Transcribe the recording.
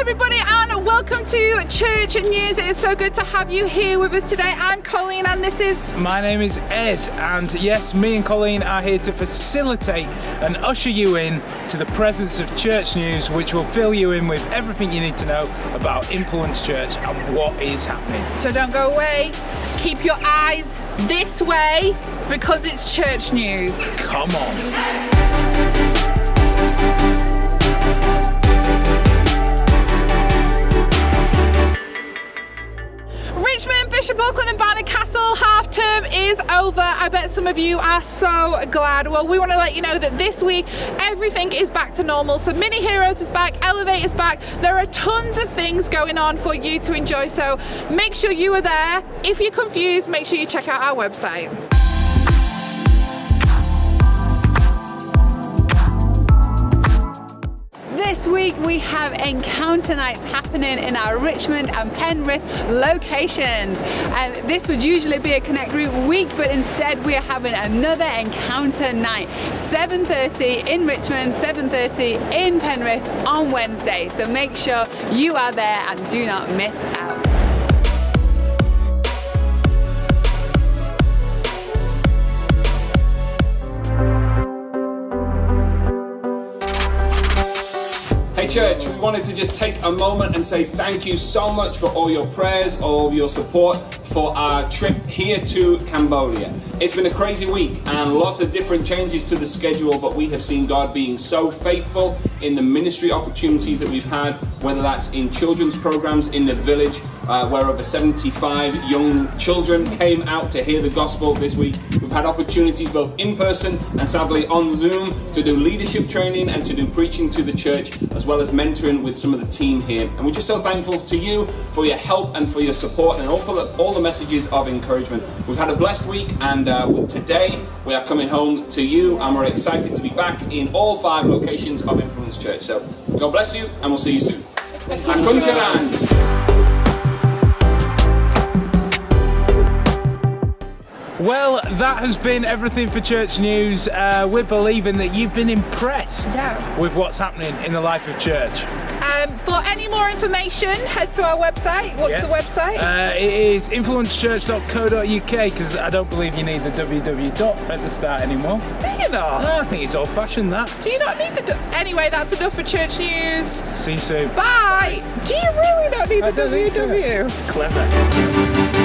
everybody and welcome to Church News. It is so good to have you here with us today. I'm Colleen and this is... My name is Ed and yes, me and Colleen are here to facilitate and usher you in to the presence of Church News which will fill you in with everything you need to know about Influence Church and what is happening. So don't go away, keep your eyes this way because it's Church News. Come on. Richmond, Bishop Auckland and Barnard Castle half term is over. I bet some of you are so glad. Well, we want to let you know that this week everything is back to normal. So Mini Heroes is back, Elevate is back. There are tons of things going on for you to enjoy. So make sure you are there. If you're confused, make sure you check out our website. This week we have encounter nights happening in our Richmond and Penrith locations. And this would usually be a Connect Group week, but instead we are having another encounter night. 7.30 in Richmond, 7.30 in Penrith on Wednesday. So make sure you are there and do not miss out. Hey church, we wanted to just take a moment and say thank you so much for all your prayers, all your support for our trip here to Cambodia. It's been a crazy week and lots of different changes to the schedule, but we have seen God being so faithful in the ministry opportunities that we've had, whether that's in children's programs in the village, uh, where over 75 young children came out to hear the gospel this week. We've had opportunities both in person and sadly on Zoom to do leadership training and to do preaching to the church, as well as mentoring with some of the team here. And we're just so thankful to you for your help and for your support and all, for the, all the messages of encouragement. We've had a blessed week, and uh, today we are coming home to you, and we're excited to be back in all five locations of Influence Church. So God bless you, and we'll see you soon. Akuncharan. Well, that has been everything for Church News. Uh, we're believing that you've been impressed Yeah. with what's happening in the life of church. Um, for any more information, head to our website. What's Yeah. the website? Uh, it is influencechurch.co.uk because I don't believe you need the www dot at the start anymore. Do you not? I think it's old fashioned that. Do you not need the... Anyway, that's enough for Church News. See you soon. Bye! Do you really not need I the think so. Clever.